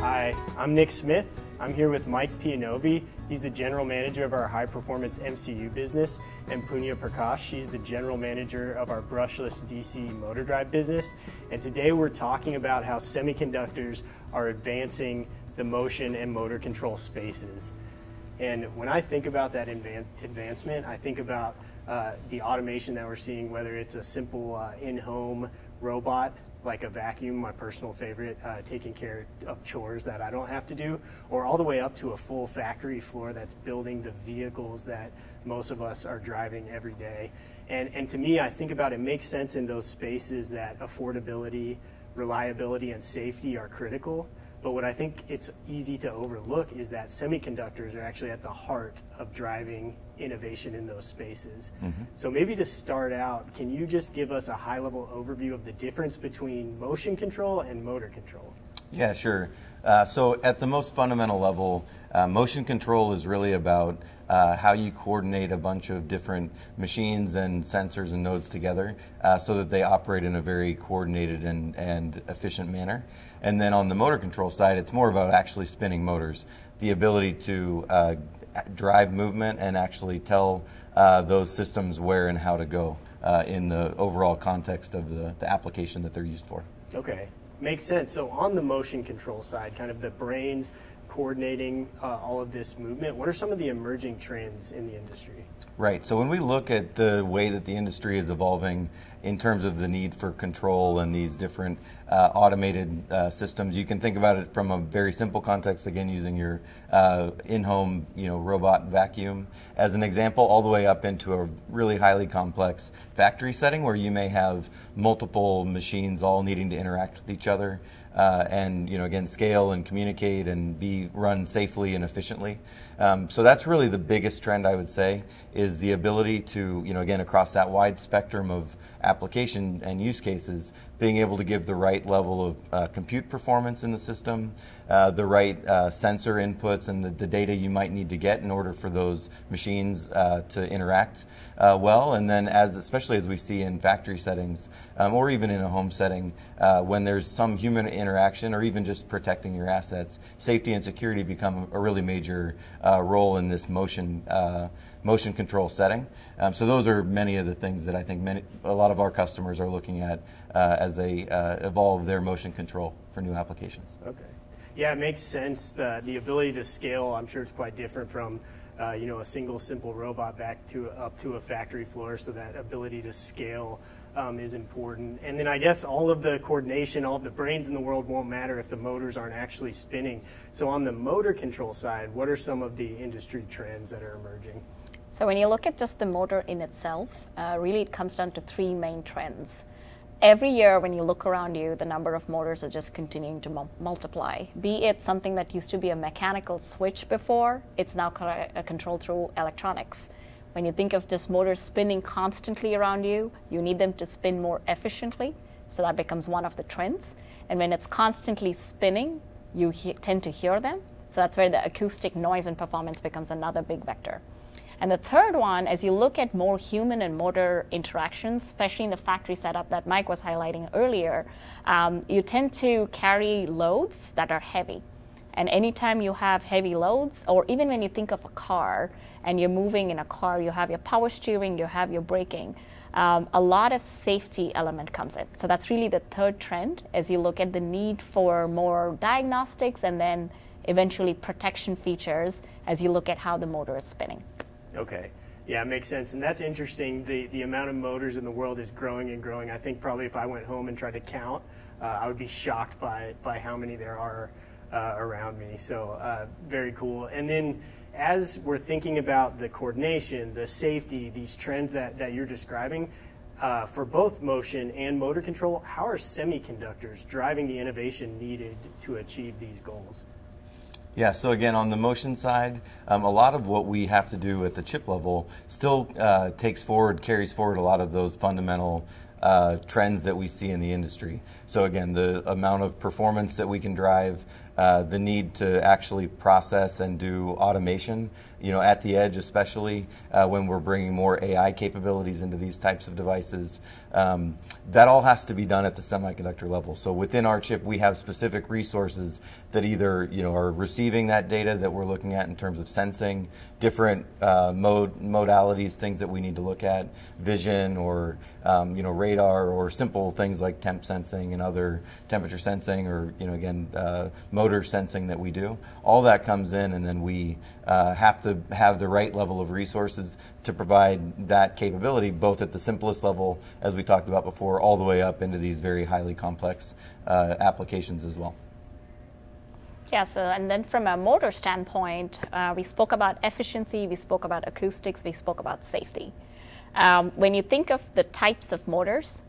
Hi, I'm Nick Smith. I'm here with Mike Pienovi. He's the general manager of our high performance MCU business, and Punya Prakash. She's the general manager of our brushless DC motor drive business. And today we're talking about how semiconductors are advancing the motion and motor control spaces. And when I think about that advancement, I think about uh, the automation that we're seeing, whether it's a simple uh, in home robot like a vacuum, my personal favorite, uh, taking care of chores that I don't have to do, or all the way up to a full factory floor that's building the vehicles that most of us are driving every day. And, and to me, I think about it makes sense in those spaces that affordability, reliability, and safety are critical. But what I think it's easy to overlook is that semiconductors are actually at the heart of driving innovation in those spaces. Mm-hmm. So maybe to start out, can you just give us a high level overview of the difference between motion control and motor control? Yeah, sure. Uh, so at the most fundamental level, uh, motion control is really about uh, how you coordinate a bunch of different machines and sensors and nodes together uh, so that they operate in a very coordinated and, and efficient manner. And then on the motor control side, it's more about actually spinning motors, the ability to uh, drive movement and actually tell uh, those systems where and how to go in the overall context of the, the application that they're used for. Okay. Makes sense. So on the motion control side, kind of the brains coordinating uh, all of this movement, what are some of the emerging trends in the industry? Right. So when we look at the way that the industry is evolving in terms of the need for control and these different uh, automated uh, systems, you can think about it from a very simple context. Again, using your uh, in-home, you know, robot vacuum as an example, all the way up into a really highly complex factory setting where you may have multiple machines all needing to interact with each other uh, and you know again scale and communicate and be run safely and efficiently. Um, so that's really the biggest trend I would say is the ability to you know again across that wide spectrum of application and use cases, being able to give the right level of uh, compute performance in the system, uh, the right uh, sensor inputs, and the, the, data you might need to get in order for those machines uh, to interact uh, well. And then, as especially as we see in factory settings, um, or even in a home setting, uh, when there's some human interaction, or even just protecting your assets, safety and security become a really major role in this motion motion control setting. Um, so those are many of the things that I think many, a lot of our customers are looking at uh, as they uh, evolve their motion control for new applications. Okay. Yeah, it makes sense. The, the ability to scale, I'm sure it's quite different from uh, you know, a single simple robot back to up to a factory floor. So that ability to scale um, is important. And then I guess all of the coordination, all of the brains in the world won't matter if the motors aren't actually spinning. So on the motor control side, what are some of the industry trends that are emerging? So when you look at just the motor in itself, uh, really it comes down to three main trends. Every year when you look around you, the number of motors are just continuing to mu multiply. Be it something that used to be a mechanical switch before, it's now uh, controlled through electronics. When you think of just motors spinning constantly around you, you need them to spin more efficiently. So that becomes one of the trends. And when it's constantly spinning, you tend to hear them. So that's where the acoustic noise and performance becomes another big vector. And the third one, as you look at more human and motor interactions, especially in the factory setup that Mike was highlighting earlier, um, you tend to carry loads that are heavy. And anytime you have heavy loads, or even when you think of a car and you're moving in a car, you have your power steering, you have your braking. Um, a lot of safety element comes in. So that's really the third trend as you look at the need for more diagnostics and then eventually protection features as you look at how the motor is spinning. Okay. Yeah, it makes sense. And that's interesting. The, the amount of motors in the world is growing and growing. I think probably if I went home and tried to count, uh, I would be shocked by, by how many there are uh, around me. So, uh, very cool. And then as we're thinking about the coordination, the safety, these trends that, that you're describing, uh, for both motion and motor control, how are semiconductors driving the innovation needed to achieve these goals? Yeah, so again, on the motion side, um, a lot of what we have to do at the chip level still uh, takes forward, carries forward a lot of those fundamental uh, trends that we see in the industry. So again, the amount of performance that we can drive, uh, the need to actually process and do automation, you know, at the edge, especially uh, when we're bringing more AI capabilities into these types of devices. Um, that all has to be done at the semiconductor level. So within our chip, we have specific resources that either, you know, are receiving that data that we're looking at in terms of sensing, different uh, mode modalities, things that we need to look at, vision or, um, you know, radar or simple things like temp sensing and other temperature sensing or, you know, again, uh, motor sensing that we do. All that comes in, and then we uh, have to have the right level of resources to provide that capability, both at the simplest level, as we talked about before, all the way up into these very highly complex uh, applications as well. Yeah, so and then from a motor standpoint, uh, we spoke about efficiency, we spoke about acoustics, we spoke about safety. Um, when you think of the types of motors,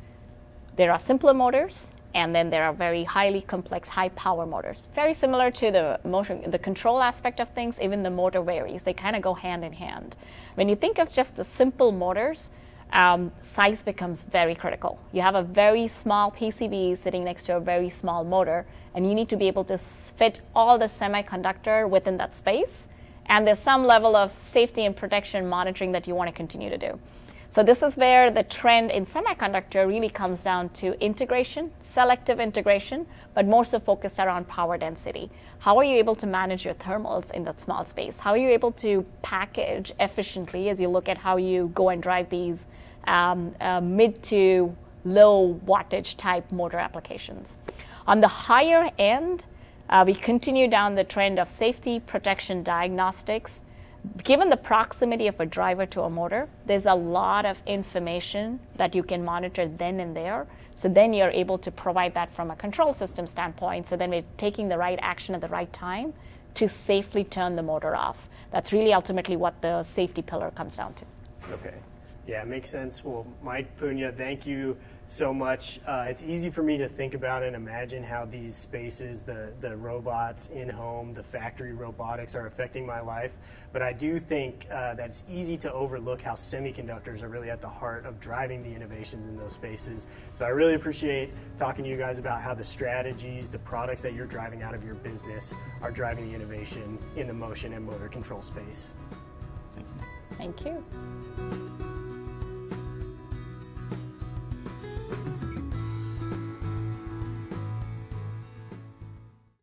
there are simpler motors, and then there are very highly complex, high power motors. Very similar to the motion, the control aspect of things, even the motor varies. They kind of go hand in hand. When you think of just the simple motors, um, size becomes very critical. You have a very small PCB sitting next to a very small motor, and you need to be able to fit all the semiconductor within that space. And there's some level of safety and protection monitoring that you want to continue to do. So this is where the trend in semiconductor really comes down to integration, selective integration, but more so focused around power density. How are you able to manage your thermals in that small space? How are you able to package efficiently as you look at how you go and drive these um, uh, mid to low wattage type motor applications? On the higher end, uh, we continue down the trend of safety, protection, diagnostics, given the proximity of a driver to a motor, there's a lot of information that you can monitor then and there. So then you're able to provide that from a control system standpoint. So then we're taking the right action at the right time to safely turn the motor off. That's really ultimately what the safety pillar comes down to. Okay. Yeah, makes sense. Well, Mike Punya, thank you so much. Uh, it's easy for me to think about and imagine how these spaces, the, the robots in home, the factory robotics are affecting my life. But I do think uh, that it's easy to overlook how semiconductors are really at the heart of driving the innovations in those spaces. So I really appreciate talking to you guys about how the strategies, the products that you're driving out of your business are driving the innovation in the motion and motor control space. Thank you. Thank you.